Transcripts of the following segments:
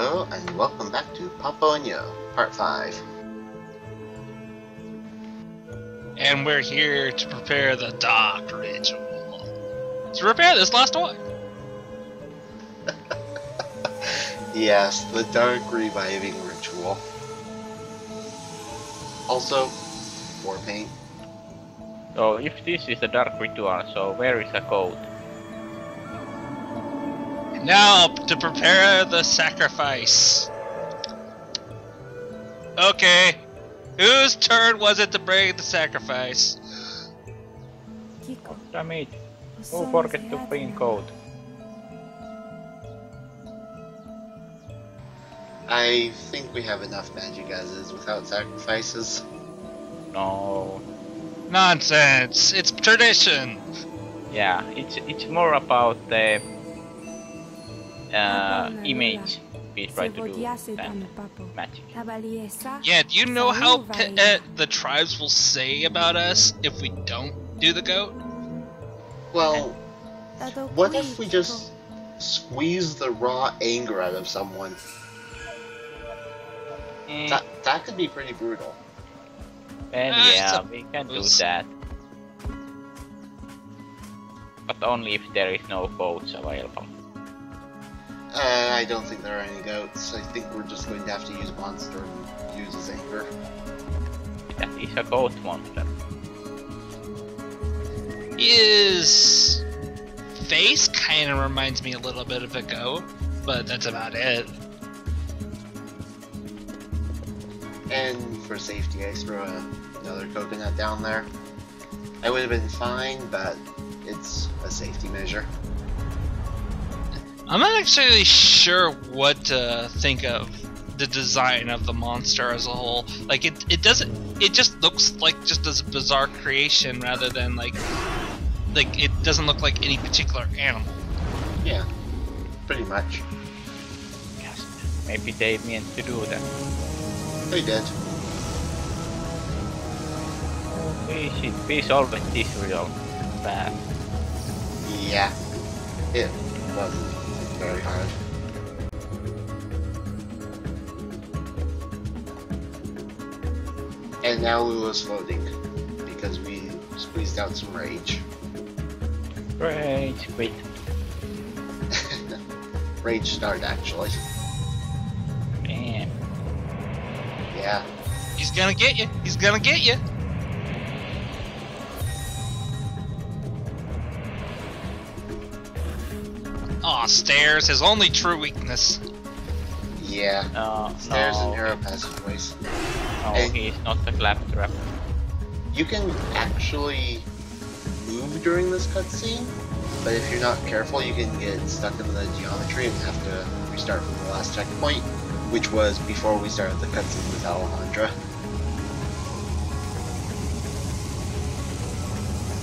Hello, and welcome back to Papo and Yo, Part 5. And we're here to prepare the dark ritual. To repair this last one. yes, the Dark Reviving Ritual. Also, war paint. So if this is the dark ritual, so where is the code? Now to prepare the sacrifice. Okay. Whose turn was it to bring the sacrifice? Oh, damn it. Who forget to bring code? I think we have enough magic as is without sacrifices. No. Nonsense. It's tradition. Yeah, it's it's more about the uh, image we try to do magic. Yeah, do you know how uh, the tribes will say about us if we don't do the goat? Well, what if we just squeeze the raw anger out of someone? Eh, That, that could be pretty brutal. and Ah, yeah, it's a we can do that. But only if there is no codes available. Uh, I don't think there are any goats. I think we're just going to have to use monster and use his anger. That is a goat monster. His face kind of reminds me a little bit of a goat, but that's about it. And for safety, I threw a, another coconut down there. I would have been fine, but it's a safety measure. I'm not actually sure what to think of the design of the monster as a whole. Like it, it doesn't. It just looks like just as a bizarre creation rather than like, like it doesn't look like any particular animal. Yeah, pretty much. Yes. Maybe they meant to do that. They did. We should we solve this real fast. Yeah, it wasn't very hard. And now Lula's floating because we squeezed out some rage. Rage quit. rage start actually. Damn. Yeah. He's gonna get you. He's gonna get you. Aw, stairs. His only true weakness. Yeah. No, Stairs no, and narrow passageways. no, Hey. he's not a claptrap. You can actually move during this cutscene, but if you're not careful, you can get stuck in the geometry and have to restart from the last checkpoint, which was before we started the cutscene with Alejandra.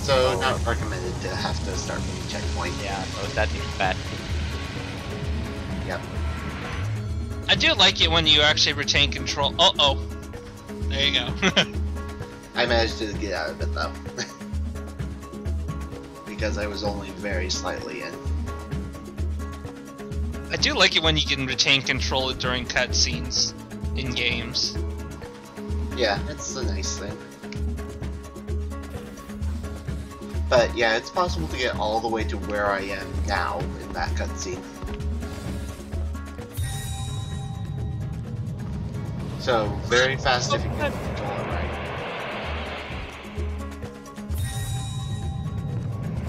So, Oh. not recommended to have to start from the checkpoint. Yeah, so that is bad. Yep. I do like it when you actually retain control. Uh oh. There you go. I managed to get out of it though. because I was only very slightly in. I do like it when you can retain control during cutscenes in games. Yeah, it's a nice thing. But yeah, it's possible to get all the way to where I am now in that cutscene. So, very fast if you can control it right.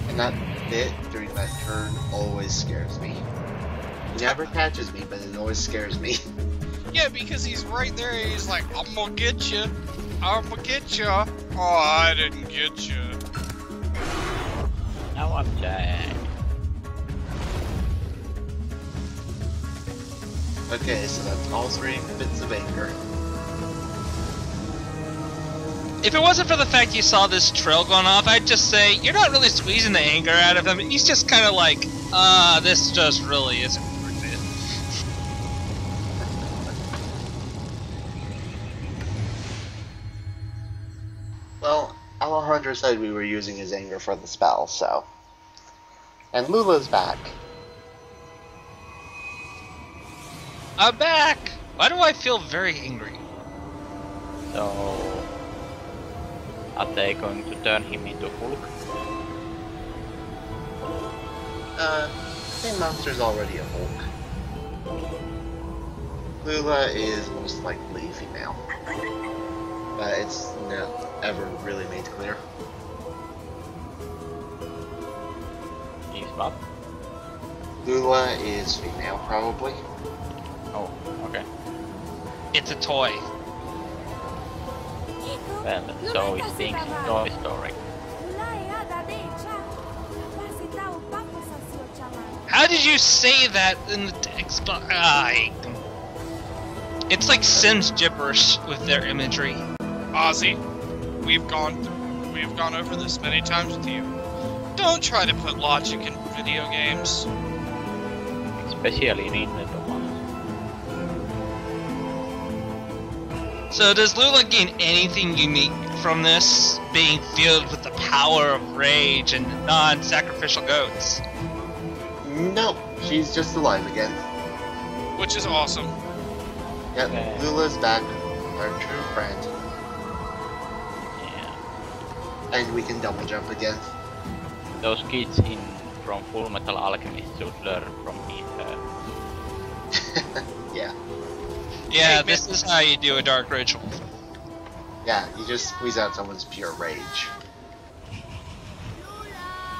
And that bit during that turn always scares me. He never catches me, but it always scares me. Yeah, because he's right there. and He's like, I'm gonna get you. I'm gonna get you. Oh, I didn't get you. Now I'm Jack. Okay, so that's all three bits of anger. If it wasn't for the fact you saw this trail going off, I'd just say you're not really squeezing the anger out of him. He's just kind of like, ah, this just really isn't worth it. Well, Alejandro said we were using his anger for the spell, so. And Lula's back. I'm back! Why do I feel very angry? So... Are they going to turn him into Hulk? Uh, I think Monster's already a Hulk. Lula is most likely female. But it's not ever really made clear. He's what? Lula is female, probably. Oh, okay. It's a toy. Well, so is things in Toy Story. How did you say that in the text? bo- I... It's like Sims gibberish with their imagery. Ozzy, we've gone th- we've gone over this many times with you. Don't try to put logic in video games. Especially in Nintendo So does Lula gain anything unique from this, being filled with the power of rage and non-sacrificial goats? No, she's just alive again. Which is awesome. Yep, Okay. Lula's back, our true friend, Yeah. and we can double jump again. Those kids in from Fullmetal Alchemist should learn from me. Yeah, Yeah, Hey, this is how you do a dark ritual. yeah, you just squeeze out someone's pure rage.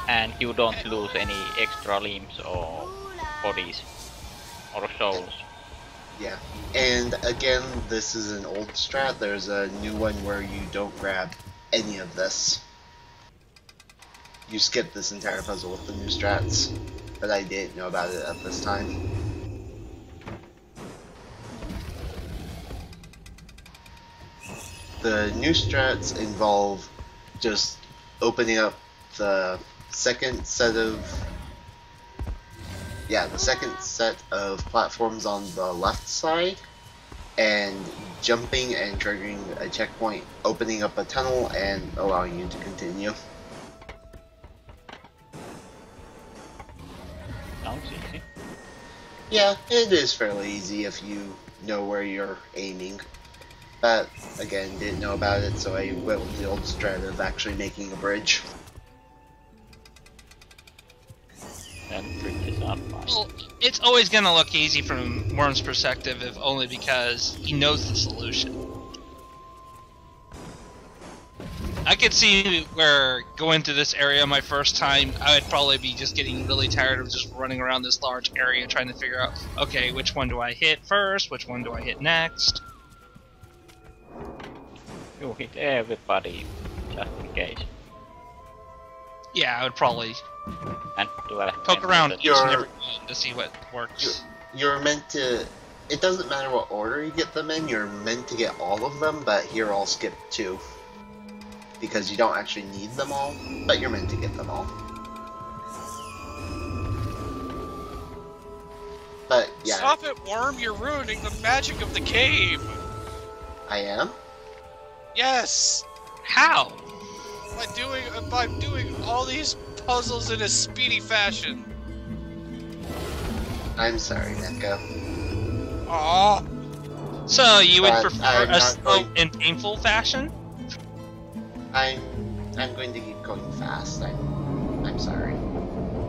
and you don't lose any extra limbs or bodies or souls. Yeah, and again, this is an old strat. There's a new one where you don't grab any of this. You skip this entire puzzle with the new strats, but I didn't know about it at this time. The new strats involve just opening up the second set of yeah, the second set of platforms on the left side, and jumping and triggering a checkpoint, opening up a tunnel, and allowing you to continue. Sounds easy. Yeah, it is fairly easy if you know where you're aiming. But again, didn't know about it, so I went with the old strat of actually making a bridge. And bridges are fine. Well, it's always gonna look easy from Wyrm's perspective, if only because he knows the solution. I could see where going through this area my first time, I would probably be just getting really tired of just running around this large area trying to figure out, okay, which one do I hit first, which one do I hit next? You hit everybody just in case. Yeah, I would probably And well, poke around the- each and every one to see what works. You're meant to. It doesn't matter what order you get them in, you're meant to get all of them, but here I'll skip two. Because you don't actually need them all, but you're meant to get them all. But yeah, Stop it, Wyrm! You're ruining the magic of the cave. I am. Yes, How? by doing by doing all these puzzles in a speedy fashion. I'm sorry, Neko. Aw, So you would prefer I'm a slow going- and painful fashion? I'm I'm going to keep going fast. I'm I'm sorry.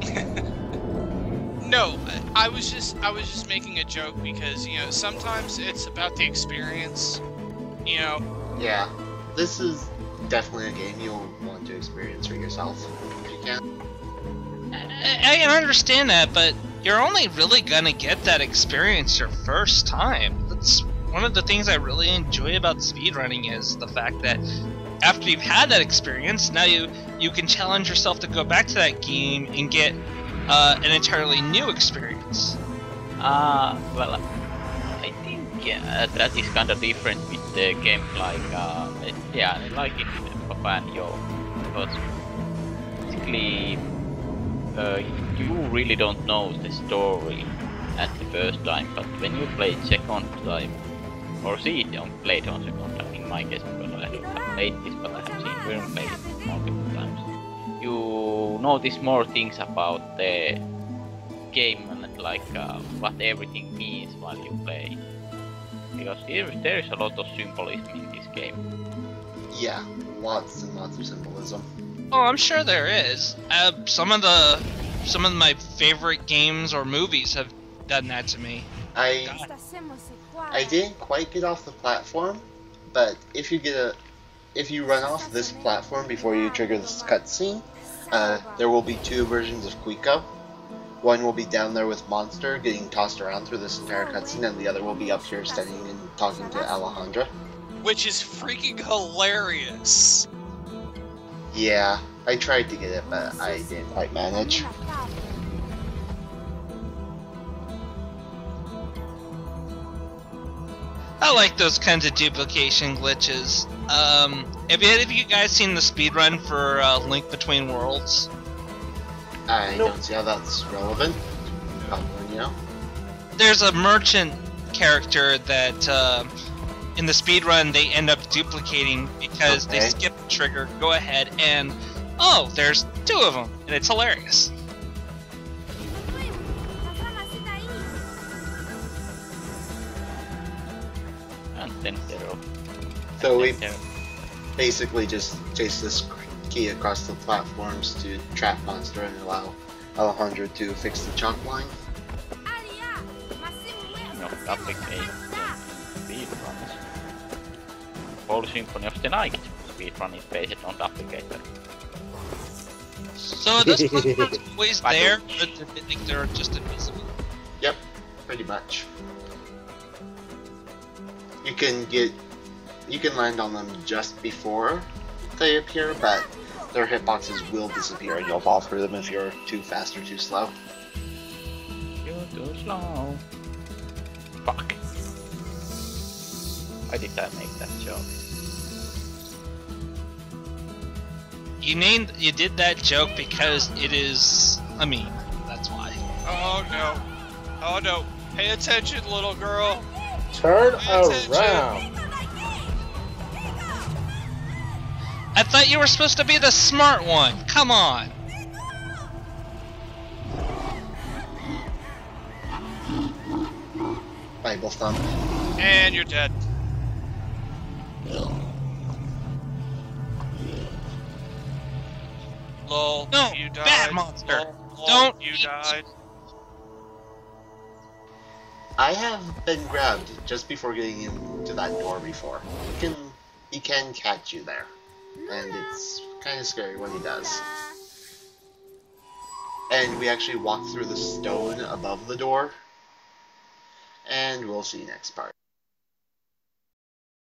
no, I was just I was just making a joke because you know sometimes it's about the experience. You know, Yeah, this is definitely a game you'll want to experience for yourself if you can. I, I understand that, but you're only really gonna get that experience your first time. That's one of the things I really enjoy about speedrunning is the fact that after you've had that experience, now you you can challenge yourself to go back to that game and get uh, an entirely new experience. Ah, well, I think uh, that is kind of different with the games like, uh, yeah, I like in because basically uh, you really don't know the story at the first time, but when you play it second time, or see it on played on second time, in my case, because I don't have played this, but I have seen Wyrm play it multiple times, you notice more things about the game and like uh, what everything means while you play. Because here there is a lot of symbolism in this game. Yeah, lots and lots of symbolism. Oh, I'm sure there is. Uh, some of the some of my favorite games or movies have done that to me. I I didn't quite get off the platform, but if you get a if you run off this platform before you trigger this cutscene, uh, there will be two versions of Quico. One will be down there with Monster getting tossed around through this entire cutscene, and the other will be up here standing and talking to Alejandra. Which is freaking hilarious. Yeah, I tried to get it, but I didn't quite manage. I like those kinds of duplication glitches. Um, have any of you guys seen the speedrun for uh, Link Between Worlds? I Nope. don't see how that's relevant. Probably, you know. There's a merchant character that uh, in the speedrun they end up duplicating because they skip the trigger, go ahead, and oh, there's two of them, and it's hilarious. And then there are So we basically just chase this key across the platforms to trap Monster and allow Alejandro to fix the chalk line. you know, duplicate speedruns. Whole Symphony of the Night speedrun is based on duplicator. So this platform's always But- there, but I think they're just invisible. Yep, pretty much. You can get, you can land on them just before they appear, but their hitboxes will disappear and you'll fall through them if you're too fast or too slow. You're too slow. Fuck. Why did I make that joke? You named, you did that joke because it is a meme. That's why. Oh no. Oh no. Pay attention, little girl. Turn Attention. around. I thought you were supposed to be the smart one. Come on. Bible thump. And you're dead. Lol, No, you died. bad monster. Lol, lol, Don't You eat- died. I have been grabbed just before getting into that door before. He can, he can catch you there, and it's kind of scary when he does. And we actually walk through the stone above the door, and we'll see next part.